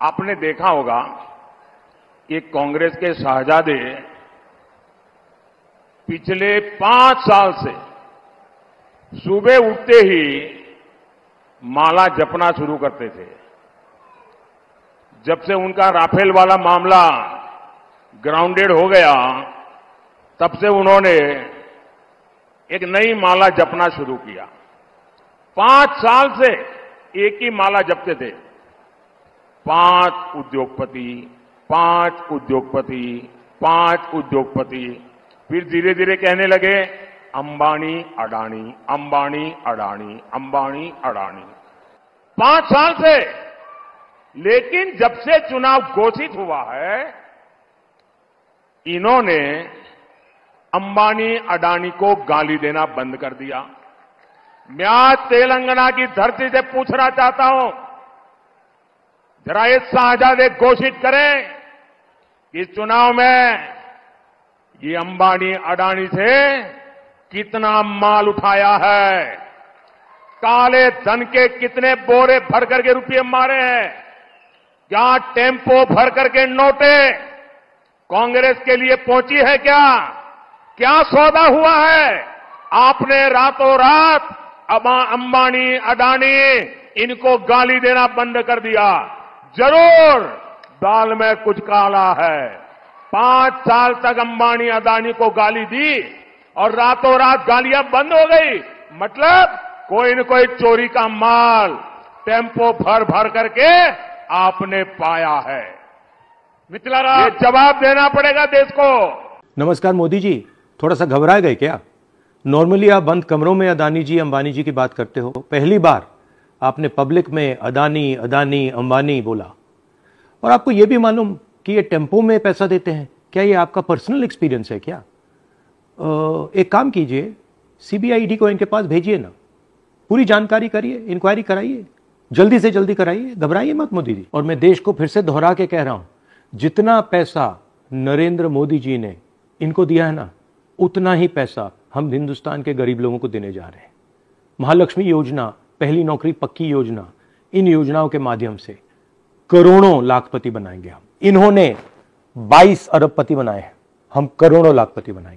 आपने देखा होगा कि कांग्रेस के शाहजादे पिछले पाँच साल से सुबह उठते ही माला जपना शुरू करते थे। जब से उनका राफेल वाला मामला ग्राउंडेड हो गया, तब से उन्होंने एक नई माला जपना शुरू किया। पाँच साल से एक ही माला जपते थे। पाँच उद्योगपति पाँच उद्योगपति पाँच उद्योगपति। फिर धीरे धीरे कहने लगे, अंबानी, अडानी अंबानी अडानी अंबानी, अडानी। पाँच साल से, लेकिन जब से चुनाव घोषित हुआ है, इन्होंने अंबानी, अडानी को गाली देना बंद कर दिया। मैं आज तेलंगाना की धरती से पूछना चाहता हूँ जरा ये शाहजादे घोषित करें कि चुनाव में ये अंबानी, अडानी से कितना माल उठाया है। काले धन के कितने बोरे भर करके रुपये मारे हैं। क्या टेंपो भर करके नोटे कांग्रेस के लिए पहुँची है क्या? क्या सौदा हुआ है? आपने रातों रात अंबानी, अडानी इनको गाली देना बंद कर दिया। ज़रूर दाल में कुछ काला है। पाँच साल तक अंबानी अदानी को गाली दी और रातों रात गालियाँ बंद हो गई। मतलब कोई न कोई चोरी का माल टेंपो भर भर करके आपने पाया है। मिथिला ये जवाब देना पड़ेगा देश को। नमस्कार मोदी जी थोड़ा सा घबराए गए क्या? नॉर्मली आप बंद कमरों में अदानी जी अंबानी जी की बात करते हो पहली बार आपने पब्लिक में अदानी अदानी, अंबानी बोला। और आपको यह भी मालूम कि ये टेंपो में पैसा देते हैं। क्या ये आपका पर्सनल एक्सपीरियंस है क्या? एक काम कीजिए सीबीआईडी को इनके पास भेजिए ना। पूरी जानकारी करिए इंक्वायरी कराइए। जल्दी से जल्दी कराइए, घबराइए मत मोदी जी। और मैं देश को फिर से दोहरा के कह रहा हूँ, जितना पैसा नरेंद्र मोदी जी ने इनको दिया है ना, उतना ही पैसा हम हिंदुस्तान के गरीब लोगों को देने जा रहे हैं। महालक्ष्मी योजना पहली नौकरी पक्की योजना, इन योजनाओं के माध्यम से करोड़ों लाखपति बनाएँगे हम। इन्होंने 22 अरबपति बनाए हैं। हम करोड़ों लाखपति बनाएँगे।